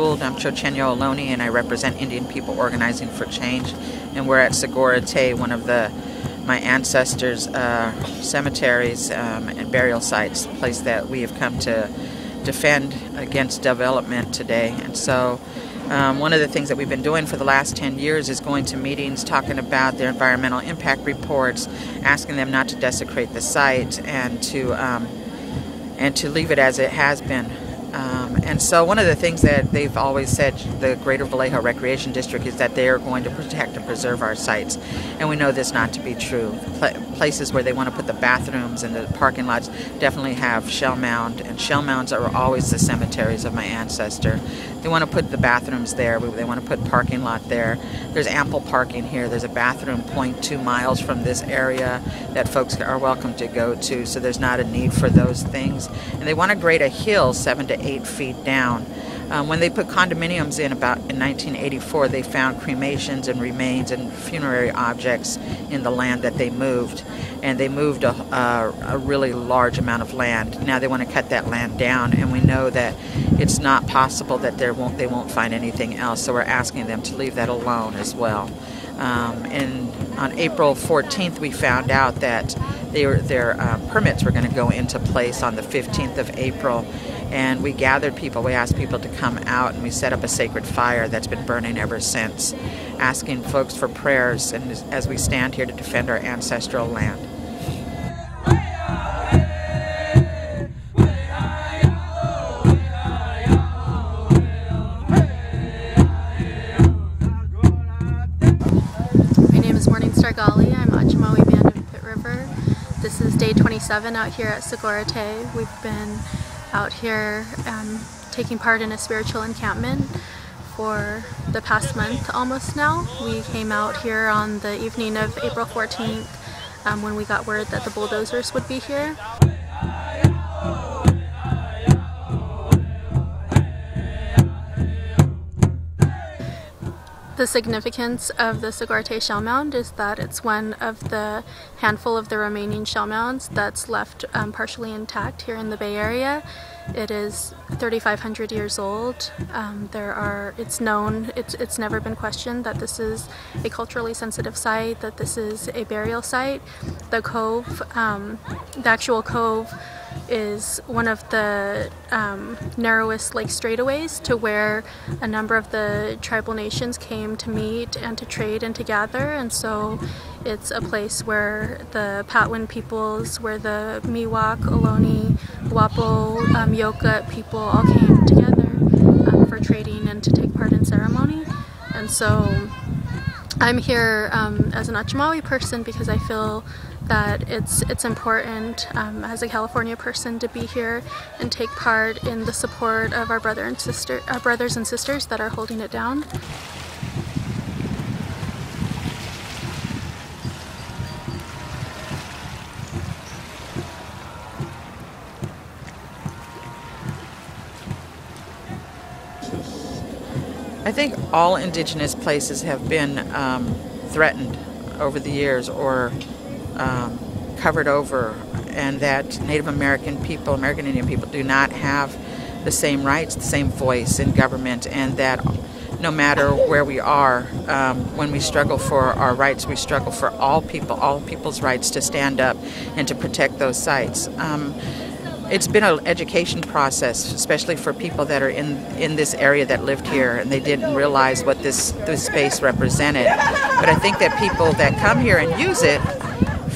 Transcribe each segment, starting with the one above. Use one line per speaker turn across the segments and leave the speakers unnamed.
Gould. I'm Chochenyo Ohlone, and I represent Indian People Organizing for Change. And we're at Sogorea Te', one of the my ancestors' uh, cemeteries um, and burial sites, a place that we have come to defend against development today. And so, um, one of the things that we've been doing for the last 10 years is going to meetings, talking about their environmental impact reports, asking them not to desecrate the site, and to um, and to leave it as it has been. Um, and so, one of the things that they've always said, the Greater Vallejo Recreation District, is that they are going to protect and preserve our sites. And we know this not to be true. Pla- places where they want to put the bathrooms and the parking lots definitely have shell mound, and shell mounds are always the cemeteries of my ancestor. They want to put the bathrooms there, they want to put parking lot there. There's ample parking here. There's a bathroom 0.2 miles from this area that folks are welcome to go to, so there's not a need for those things. And they want to grade a hill seven to eight feet down. Um, when they put condominiums in about in 1984, they found cremations and remains and funerary objects in the land that they moved, and they moved a, a, a really large amount of land. Now they want to cut that land down, and we know that it's not possible that there won't they won't find anything else. So we're asking them to leave that alone as well. Um, and on April 14th, we found out that they were, their uh, permits were going to go into place on the 15th of April and we gathered people. We asked people to come out, and we set up a sacred fire that's been burning ever since, asking folks for prayers and as we stand here to defend our ancestral land.
My name is Morningstar Gali. I'm Achumawi Band of Pit River. This is day 27 out here at Sogorea Te'. We've been out here um, taking part in a spiritual encampment for the past month almost now. We came out here on the evening of April 14th um, when we got word that the bulldozers would be here. The significance of the Sogorea shell mound is that it's one of the handful of the remaining shell mounds that's left um, partially intact here in the Bay Area. It is 3,500 years old. Um, there are, it's known, it's, it's never been questioned that this is a culturally sensitive site, that this is a burial site. The cove, um, the actual cove, is one of the um, narrowest lake straightaways to where a number of the tribal nations came to meet and to trade and to gather. And so it's a place where the Patwin peoples, where the Miwok, Ohlone, Wappo, um, Yokut people all came together um, for trading and to take part in ceremony. And so I'm here um, as an Achumawi person because I feel that it's it's important um, as a California person to be here and take part in the support of our brother and sister, our brothers and sisters that are holding it down.
I think all indigenous places have been um, threatened over the years or um, covered over, and that Native American people, American Indian people, do not have the same rights, the same voice in government, and that no matter where we are, um, when we struggle for our rights, we struggle for all people, all people's rights to stand up and to protect those sites. Um, it's been an education process, especially for people that are in, in this area that lived here and they didn't realize what this, this space represented. But I think that people that come here and use it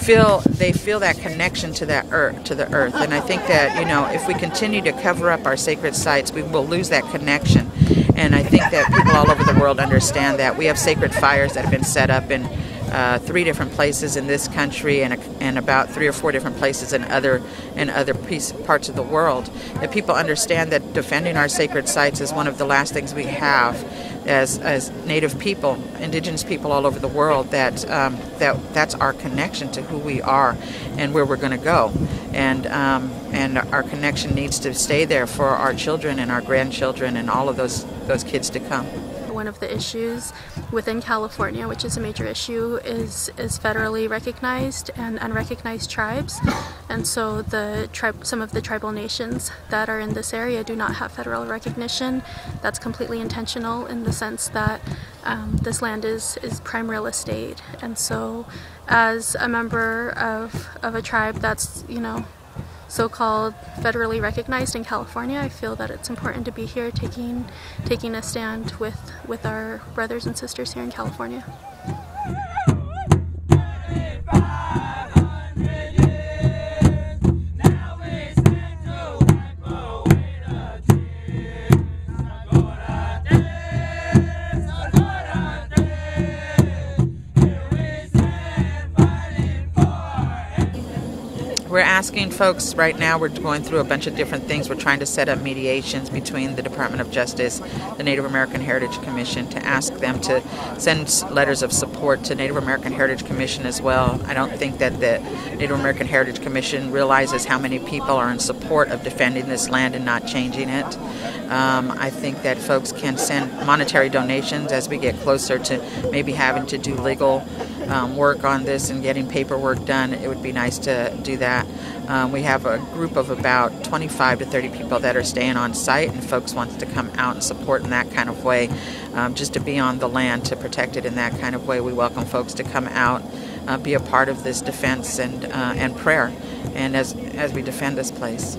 feel they feel that connection to that earth to the earth. And i think that you know if we continue to cover up our sacred sites we will lose that connection. And i think that people all over the world understand that. We have sacred fires that have been set up in uh, three different places in this country and, and about three or four different places in other in other piece, parts of the world. That people understand that defending our sacred sites is one of the last things we have as, as Native people, Indigenous people all over the world. That um, that that's our connection to who we are and where we're going to go, and um, and our connection needs to stay there for our children and our grandchildren and all of those those kids to come.
One of the issues within California, which is a major issue, is is federally recognized and unrecognized tribes, and so the tribe, some of the tribal nations that are in this area do not have federal recognition. That's completely intentional in the sense that um, this land is is prime real estate, and so as a member of of a tribe that's you know so-called federally recognized in California, I feel that it's important to be here taking taking a stand with with our brothers and sisters here in California.
We're asking folks right now, we're going through a bunch of different things. We're trying to set up mediations between the Department of Justice, the Native American Heritage Commission, to ask them to send letters of support to Native American Heritage Commission as well. I don't think that the Native American Heritage Commission realizes how many people are in support of defending this land and not changing it. Um, I think that folks can send monetary donations as we get closer to maybe having to do legal um, work on this and getting paperwork done. It would be nice to do that. Um, we have a group of about 25 to 30 people that are staying on site, and folks want to come out and support in that kind of way, um, just to be on the land to protect it in that kind of way. We welcome folks to come out, uh, be a part of this defense and uh, and prayer, and as as we defend this place.